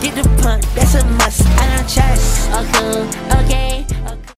Get the punt, that's a must.